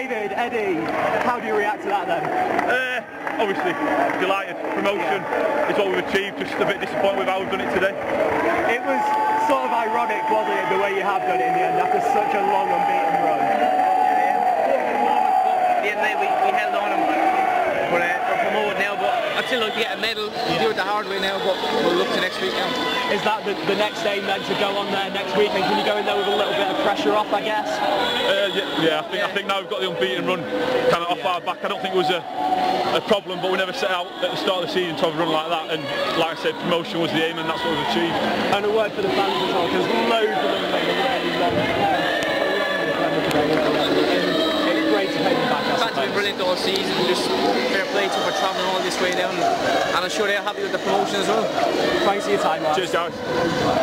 David, Eddie, how do you react to that then? Uh, obviously, delighted. Promotion is what we've achieved. Just a bit disappointed with how we've done it today. It was sort of ironic, wasn't it, the way you have done it in the end after such a long unbeaten run? At the end of day, we, we held on and we're, uh, we're promoted now, but I'd still like to get a medal. Do it the hard way now, but we'll look to next week now. Is that the, the next aim then to go on there next week and can you go in there with a little bit of pressure off, I guess? Uh, yeah, yeah, I think I think now we've got the unbeaten run kind of off our back. I don't think it was a, a problem, but we never set out at the start of the season to have a run like that. And like I said, promotion was the aim, and that's what we've achieved. And a word for the fans as well, because loads of them made a really long It's great to pay them back. Fans have been brilliant all season, just fair play to them for travelling all this and I'm sure they're happy with the promotion as well. Thanks for your time, lads. Cheers, guys.